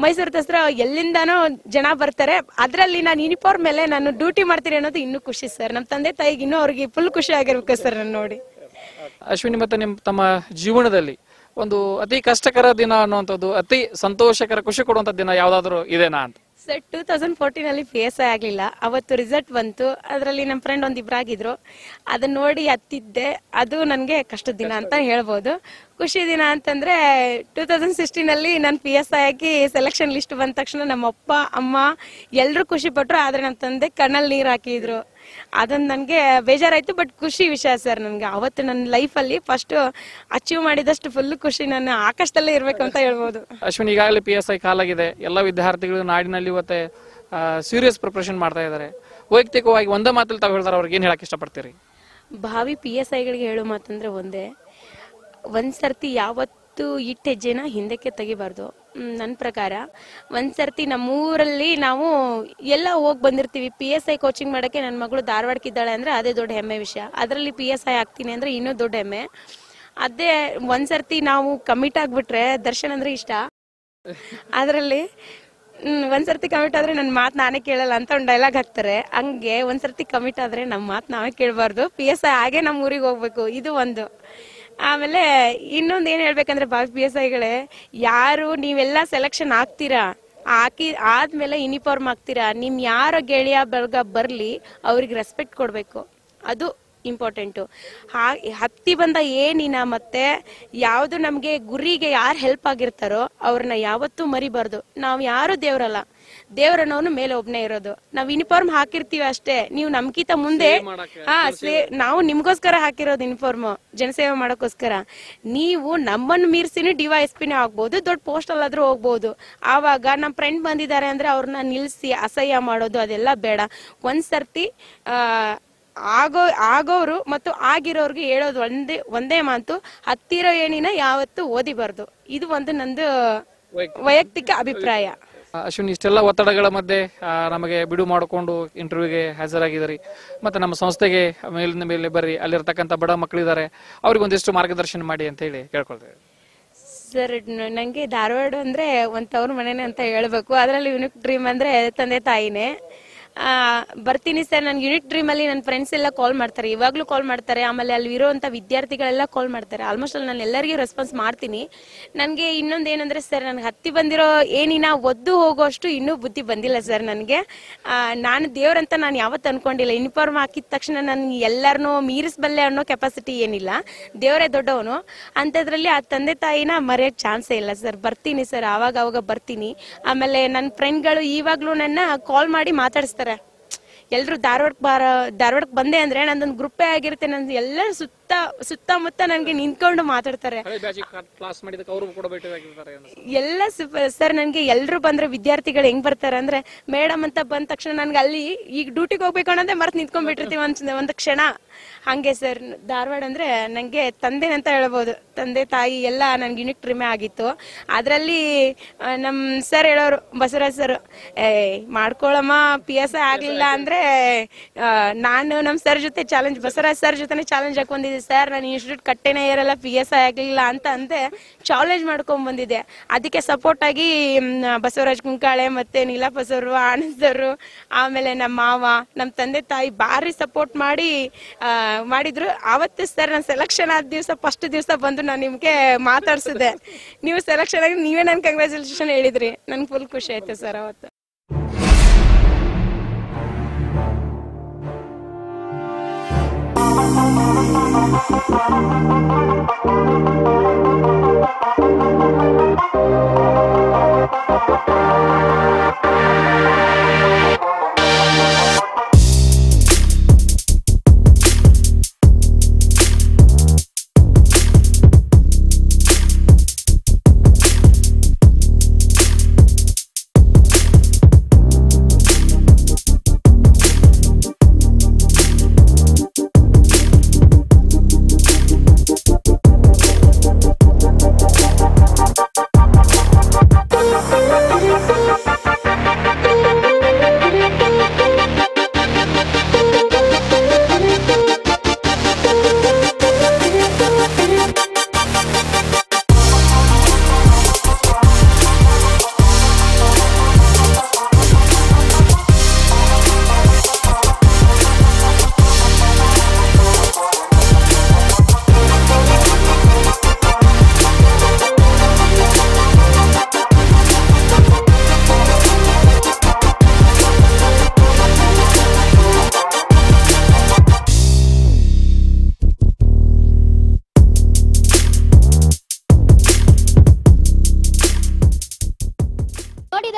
ಮೈಸೂರು ದಸರಾ ಎಲ್ಲಿಂದಾನೋ ಜನ ಬರ್ತಾರೆ. ಅದರಲ್ಲಿ ನಾನು ಯೂನಿಫಾರ್ಮ್ ಮೇಲೆ ನಾನು ಡ್ಯೂಟಿ ಮಾಡ್ತೀನಿ ಅನ್ನೋದು ಇನ್ನೂ ಖುಷಿ ಸರ್. ನಮ್ಮ ತಂದೆ ತಾಯಿಗೆ ಇನ್ನೂ ಅವ್ರಿಗೆ ಫುಲ್ ಖುಷಿ ಆಗಿರ್ಬೇಕು ಸರ್ ನಾನು ನೋಡಿ. ಅಶ್ವಿನಿ ಮತ್ತೆ ನಿಮ್ಮ ತಮ್ಮ ಜೀವನದಲ್ಲಿ ಒಂದು ಅತಿ ಕಷ್ಟಕರ ದಿನ ಅನ್ನುವಂಥದ್ದು ಅತಿ ಸಂತೋಷಕರ ಖುಷಿ ಕೊಡುವಂತ ದಿನ ಯಾವ್ದಾದ್ರು ಇದೆನಾ ಅಂತ? ಸರ್ ಟೂ ತೌಸಂಡ್ ಫೋರ್ಟೀನ್ ಅಲ್ಲಿ ಪಿ ಆಗಲಿಲ್ಲ ಐ ಆಗ್ಲಿಲ್ಲ. ಅವತ್ತು ರಿಸಲ್ಟ್ ಬಂತು. ಅದರಲ್ಲಿ ನಮ್ಮ ಫ್ರೆಂಡ್ ಒಂದ್ ಇಬ್ರಾಗಿದ್ರು. ಅದನ್ನ ನೋಡಿ ಹತ್ತಿದ್ದೆ. ಅದು ನನಗೆ ಕಷ್ಟದ ದಿನ ಅಂತ ಹೇಳ್ಬೋದು. ಖುಷಿ ದಿನ ಅಂತಂದ್ರೆ ಟೂ ತೌಸಂಡ್ ಸಿಕ್ಸ್ಟೀನ್ ಅಲ್ಲಿ ನಾನು ಪಿ ಎಸ್ ಐ ಆಗಿ ಸೆಲೆಕ್ಷನ್ ಲಿಸ್ಟ್ ಬಂದ ತಕ್ಷಣ ನಮ್ಮ ಅಪ್ಪ ಅಮ್ಮ ಎಲ್ಲರೂ ಖುಷಿ ಪಟ್ರು. ಆದ್ರೆ ನಮ್ಮ ತಂದೆ ಕಣ್ಣಲ್ಲಿ ನೀರು ಹಾಕಿದ್ರು. ಅದೊಂದು ನನಗೆ ಬೇಜಾರಾಯಿತು ಬಟ್ ಖುಷಿ ವಿಷಯ ಸರ್ ನನಗೆ. ಅವತ್ತು ನನ್ನ ಲೈಫಲ್ಲಿ ಫಸ್ಟ್ ಅಚೀವ್ ಮಾಡಿದಷ್ಟು ಫುಲ್ ಖುಷಿ ನಾನು ಆಕಾಶದಲ್ಲೇ ಇರಬೇಕು ಅಂತ ಹೇಳ್ಬೋದು. ಅಶ್ವಿನ್ ಈಗಾಗಲೇ ಪಿ ಎಸ್ ಐ ಕಾಲಾಗಿದೆ. ಎಲ್ಲ ವಿದ್ಯಾರ್ಥಿಗಳು ನಾಡಿನಲ್ಲಿ ಇವತ್ತೆ ಸೀರಿಯಸ್ ಪ್ರಿಪ್ರೇಷನ್ ಮಾಡ್ತಾ ಇದ್ದಾರೆ. ವೈಯಕ್ತಿಕವಾಗಿ ಒಂದೇ ಮಾತಲ್ಲಿ ತಾವು ಹೇಳ್ತಾರೆ ಅವ್ರಿಗೆ ಏನು ಹೇಳಕ್ಕೆ ಇಷ್ಟಪಡ್ತೀರಿ? ಭಾವಿ ಪಿ ಎಸ್ ಐಗಳಿಗೆ ಹೇಳೋ ಮಾತಂದ್ರೆ ಒಂದೇ. ಒಂದ್ ಸರ್ತಿ ಯಾವತ್ತು ಇಟ್ಟ ಹೆಜ್ಜೆನ ಹಿಂದಕ್ಕೆ ತೆಗಿಬಾರ್ದು. ನನ್ನ ಪ್ರಕಾರ ಒಂದ್ಸರ್ತಿ ನಮ್ಮೂರಲ್ಲಿ ನಾವು ಎಲ್ಲ ಹೋಗಿ ಬಂದಿರ್ತೀವಿ. ಪಿ ಎಸ್ ಐ ಕೋಚಿಂಗ್ ಮಾಡೋಕ್ಕೆ ನನ್ನ ಮಗಳು ಧಾರವಾಡಕ್ಕಿದ್ದಾಳೆ ಅಂದರೆ ಅದೇ ದೊಡ್ಡ ಹೆಮ್ಮೆ ವಿಷಯ. ಅದರಲ್ಲಿ ಪಿ ಎಸ್ ಐ ಆಗ್ತೀನಿ ಅಂದರೆ ಇನ್ನೂ ದೊಡ್ಡ ಹೆಮ್ಮೆ. ಅದೇ ಒಂದ್ಸರ್ತಿ ನಾವು ಕಮಿಟ್ ಆಗಿಬಿಟ್ರೆ ದರ್ಶನ್ ಅಂದರೆ ಇಷ್ಟ. ಅದರಲ್ಲಿ ಒಂದ್ಸರ್ತಿ ಕಮಿಟ್ ಆದ್ರೆ ನನ್ನ ಮಾತು ನಾನೇ ಕೇಳಲ್ಲ ಅಂತ ಒಂದು ಡೈಲಾಗ್ ಹಾಕ್ತಾರೆ. ಹಂಗೆ ಒಂದ್ಸರ್ತಿ ಕಮಿಟ್ ಆದ್ರೆ ನಮ್ಮ ಮಾತು ನಾವೇ ಕೇಳಬಾರ್ದು. ಪಿ ಎಸ್ ಐ ಹಾಗೆ ನಮ್ಮ ಊರಿಗೆ ಹೋಗ್ಬೇಕು. ಇದು ಒಂದು. ಆಮೇಲೆ ಇನ್ನೊಂದು ಏನ್ ಹೇಳ್ಬೇಕಂದ್ರೆ ಬಾವಿ ಬಿ ಎಸ್ ಐಗಳೇ ಯಾರು ನೀವೆಲ್ಲ ಸೆಲೆಕ್ಷನ್ ಆಗ್ತೀರಾ? ಹಾಕಿ ಆದ್ಮೇಲೆ ಯೂನಿಫಾರ್ಮ್ ಹಾಕ್ತೀರಾ? ನಿಮ್ ಯಾರ ಗೆಳೆಯ ಬಳಗ ಬರ್ಲಿ, ಅವ್ರಿಗೆ ರೆಸ್ಪೆಕ್ಟ್ ಕೊಡ್ಬೇಕು. ಅದು ಇಂಪಾರ್ಟೆಂಟು ಹಾ, ಹತ್ತಿ ಬಂದ ಏನಿನ ಮತ್ತೆ ಯಾವುದು ನಮಗೆ ಗುರಿಗೆ ಯಾರು ಹೆಲ್ಪ್ ಆಗಿರ್ತಾರೋ, ಅವ್ರನ್ನ ಯಾವತ್ತೂ ಮರಿಬಾರ್ದು. ನಾವು ಯಾರು ದೇವ್ರಲ್ಲ. ದೇವ್ರನ್ನವನು ಮೇಲೆ ಒಬ್ನೇ ಇರೋದು. ನಾವ್ ಯೂನಿಫಾರ್ಮ್ ಹಾಕಿರ್ತೀವಿ ಅಷ್ಟೇ. ನೀವು ನಮ್ಕಿಂತ ಮುಂದೆ ಹಾ ಸೇ ನಾವು ನಿಮ್ಗೋಸ್ಕರ ಹಾಕಿರೋದು ಯೂನಿಫಾರ್ಮ್ ಜನಸೇವೆ ಮಾಡೋಕ್ಕೋಸ್ಕರ. ನೀವು ನಮ್ಮನ್ನು ಮೀರ್ಸಿನೂ ಡಿ ವೈ ಎಸ್ ಪಿನೇ ಆಗ್ಬೋದು ದೊಡ್ಡ ಪೋಸ್ಟ್ ಅಲ್ಲಾದ್ರೂ ಹೋಗ್ಬೋದು. ಆವಾಗ ನಮ್ಮ ಫ್ರೆಂಡ್ ಬಂದಿದ್ದಾರೆ ಅಂದ್ರೆ ಅವ್ರನ್ನ ನಿಲ್ಸಿ ಅಸಹ್ಯ ಮಾಡೋದು ಅದೆಲ್ಲ ಬೇಡ. ಒಂದ್ಸರ್ತಿ ಆ ಆಗೋ ಆಗೋರು ಮತ್ತು ಆಗಿರೋರ್ಗೆ ಹೇಳೋದು ಒಂದೇ ಒಂದೇ ಮಾತು ಹತ್ತಿರೋ ಏನಿನ ಯಾವತ್ತು ಓದಿಬಾರ್ದು. ಇದು ಒಂದು ನಂದು ವೈಯಕ್ತಿಕ ಅಭಿಪ್ರಾಯ. ಅಶ್ವಿನಿ, ಇಷ್ಟೆಲ್ಲ ಒತ್ತಡಗಳ ಮಧ್ಯೆ ನಮಗೆ ಬಿಡು ಮಾಡಿಕೊಂಡು ಇಂಟರ್ವ್ಯೂಗೆ ಹಾಜರಾಗಿದ್ದಾರೆ. ಮತ್ತೆ ನಮ್ಮ ಸಂಸ್ಥೆಗೆ ಮೇಲಿನ ಮೇಲೆ ಬರ್ರಿ, ಅಲ್ಲಿರ್ತಕ್ಕಂಥ ಬಡ ಮಕ್ಕಳಿದ್ದಾರೆ, ಅವ್ರಿಗೆ ಒಂದಿಷ್ಟು ಮಾರ್ಗದರ್ಶನ ಮಾಡಿ ಅಂತ ಹೇಳಿ ಕೇಳ್ಕೊಳ್ತೇವೆ. ಸರ್ ನನಗೆ ನಂಗೆ ಧಾರವಾಡ ಅಂದ್ರೆ ಒಂದ್ ತವ್ರ ಮನೆನೇ ಅಂತ ಹೇಳ್ಬೇಕು. ಅದ್ರಲ್ಲಿ ಯುನಿಕ್ ಡ್ರೀಮ್ ಅಂದ್ರೆ ತಂದೆ ತಾಯಿನೇ. ಬರ್ತೀನಿ ಸರ್. ನನ್ನ ಯೂನಿಟ್ ಡ್ರೀಮ್ ಅಲ್ಲಿ ನನ್ನ ಫ್ರೆಂಡ್ಸ್ ಎಲ್ಲ ಕಾಲ್ ಮಾಡ್ತಾರೆ. ಇವಾಗ್ಲೂ ಕಾಲ್ ಮಾಡ್ತಾರೆ. ಆಮೇಲೆ ಅಲ್ಲಿ ಇರುವಂತ ವಿದ್ಯಾರ್ಥಿಗಳೆಲ್ಲ ಕಾಲ್ ಮಾಡ್ತಾರೆ. ಆಲ್ಮೋಸ್ಟ್ ಅಲ್ಲಿ ನಾನು ಎಲ್ಲರಿಗೂ ರೆಸ್ಪಾನ್ಸ್ ಮಾಡ್ತೀನಿ. ನನಗೆ ಇನ್ನೊಂದು ಏನಂದ್ರೆ ಸರ್, ನನಗೆ ಹತ್ತಿ ಬಂದಿರೋ ಏನಿನ ಒದ್ದು ಹೋಗೋಷ್ಟು ಇನ್ನೂ ಬುದ್ಧಿ ಬಂದಿಲ್ಲ ಸರ್ ನನಗೆ. ನಾನು ದೇವ್ರಂತ ನಾನು ಯಾವತ್ತು ಅನ್ಕೊಂಡಿಲ್ಲ. ಯೂನಿಫಾರ್ಮ್ ಹಾಕಿದ ತಕ್ಷಣ ನಾನು ಎಲ್ಲರನ್ನೂ ಮೀರಿಸಬಲ್ಲೆ ಅನ್ನೋ ಕೆಪಾಸಿಟಿ ಏನಿಲ್ಲ. ದೇವರೇ ದೊಡ್ಡವನು. ಅಂಥದ್ರಲ್ಲಿ ಆ ತಂದೆ ತಾಯಿನ ಮರೆಯೋ ಚಾನ್ಸೇ ಇಲ್ಲ ಸರ್. ಬರ್ತೀನಿ ಸರ್. ಆವಾಗ ಅವಾಗ ಬರ್ತೀನಿ. ಆಮೇಲೆ ನನ್ನ ಫ್ರೆಂಡ್ಗಳು ಇವಾಗಲೂ ನನ್ನ ಕಾಲ್ ಮಾಡಿ ಮಾತಾಡಿಸ್ತಾರೆ. ಎಲ್ರು ಧಾರವಾಡಕ್ಕೆ ಬಾರ ಧಾರವಾಡಕ್ಕೆ ಬಂದೆ ಅಂದ್ರೆ ನಂದೊಂದು ಗ್ರೂಪೇ ಆಗಿರುತ್ತೆ. ನಂದು ಎಲ್ಲರೂ ಸುತ್ತ ಸುತ್ತಮುತ್ತ ನನಗೆ ನಿಂತ್ಕೊಂಡು ಮಾತಾಡ್ತಾರೆ. ಎಲ್ಲ ಸರ್ ನನಗೆ ಎಲ್ಲರೂ ಬಂದ್ರೆ ವಿದ್ಯಾರ್ಥಿಗಳು ಹೆಂಗ್ ಬರ್ತಾರೆ ಅಂದ್ರೆ ಮೇಡಮ್ ಅಂತ ಬಂದ ತಕ್ಷಣ ನನ್ಗೆ ಅಲ್ಲಿ ಈಗ ಡ್ಯೂಟಿಗೆ ಹೋಗ್ಬೇಕು ಅನ್ನೋದೇ ಮರ್ತ್ ನಿಂತ್ಕೊಂಡ್ಬಿಟ್ಟಿರ್ತೀವಿ ಒಂದ್ ಒಂದು ಕ್ಷಣ. ಹಂಗೆ ಸರ್ ಧಾರವಾಡ ಅಂದ್ರೆ ನಂಗೆ ತಂದೆ ಅಂತ ಹೇಳ್ಬೋದು. ತಂದೆ ತಾಯಿ ಎಲ್ಲ ನನ್ಗೆ ಯೂನಿಕ್ ಟ್ರಿಮೆ ಆಗಿತ್ತು. ಅದರಲ್ಲಿ ನಮ್ಮ ಸರ್ ಹೇಳೋರು ಬಸವರಾಜ್ ಸರ್ ಏ ಮಾಡ್ಕೊಳಮ್ಮ ಪಿ ಎಸ್ ಆಗ್ಲಿಲ್ಲ ಅಂದ್ರೆ ನಾನು ನಮ್ಮ ಸರ್ ಜೊತೆ ಚಾಲೆಂಜ್ ಬಸವರಾಜ್ ಸರ್ ಜೊತೆ ಚಾಲೆಂಜ್ ಹಾಕೊಂಡಿದ್ದೆ ಸರ್, ನಾನು ಇನ್ಸ್ಟಿಟ್ಯೂಟ್ ಕಟ್ಟೆನೇ ಇರಲ್ಲ ಪಿ ಎಸ್ ಐ ಆಗಲಿಲ್ಲ ಅಂತ ಅಂದೆ ಚಾಲೆಂಜ್ ಮಾಡ್ಕೊಂಡ್ ಬಂದಿದ್ದೆ. ಅದಕ್ಕೆ ಸಪೋರ್ಟ್ ಆಗಿ ಬಸವರಾಜ್ ಕುಂಕಾಳೆ ಮತ್ತೆ ನೀಲಾ ಸರ್ ಆನಂದ್ ಆಮೇಲೆ ನಮ್ಮ ಮಾವ, ನಮ್ಮ ತಂದೆ ತಾಯಿ ಭಾರಿ ಸಪೋರ್ಟ್ ಮಾಡಿ ಮಾಡಿದ್ರು. ಆವತ್ತು ಸರ್, ನಾನು ಸೆಲೆಕ್ಷನ್ ಆದ ದಿವಸ ಫಸ್ಟ್ ದಿವಸ ಬಂದು ನಾನು ನಿಮ್ಗೆ ಮಾತಾಡ್ಸಿದೆ ನೀವು ಸೆಲೆಕ್ಷನ್ ಆಗಿ ನೀವೇ ನನ್ ಕಂಗ್ರ್ಯಾಚುಲೇಷನ್ ಹೇಳಿದ್ರಿ. ನನ್ಗೆ ಫುಲ್ ಖುಷಿ ಆಯ್ತು ಸರ್ ಅವತ್ತು ನೋಡಿದರೆಲ್ಲ ಪಿ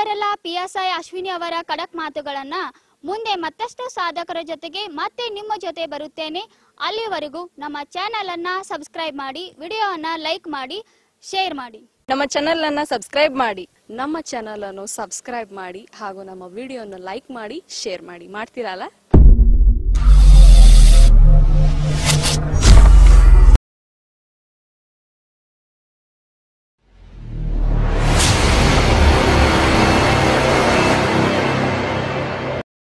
ಎಸ್ ಐ ಅಶ್ವಿನಿ ಅವರ ಖಡಕ್ ಮಾತುಗಳನ್ನ ಮುಂದೆ ಮತ್ತಷ್ಟು ಸಾಧಕರ ಜೊತೆಗೆ ಮತ್ತೆ ನಿಮ್ಮ ಜೊತೆ ಬರುತ್ತೇನೆ. ಅಲ್ಲಿವರೆಗೂ ನಮ್ಮ ಚಾನೆಲ್ ಅನ್ನ ಸಬ್ಸ್ಕ್ರೈಬ್ ಮಾಡಿ, ವಿಡಿಯೋವನ್ನ ಲೈಕ್ ಮಾಡಿ, ಶೇರ್ ಮಾಡಿ. ನಮ್ಮ ಚಾನೆಲ್ ಅನ್ನ ಸಬ್ಸ್ಕ್ರೈಬ್ ಮಾಡಿ, ನಮ್ಮ ಚಾನೆಲ್ ಅನ್ನು ಸಬ್ಸ್ಕ್ರೈಬ್ ಮಾಡಿ ಹಾಗೂ ನಮ್ಮ ವಿಡಿಯೋನ ಲೈಕ್ ಮಾಡಿ, ಶೇರ್ ಮಾಡಿ. ಮಾಡ್ತೀರಲ್ಲ?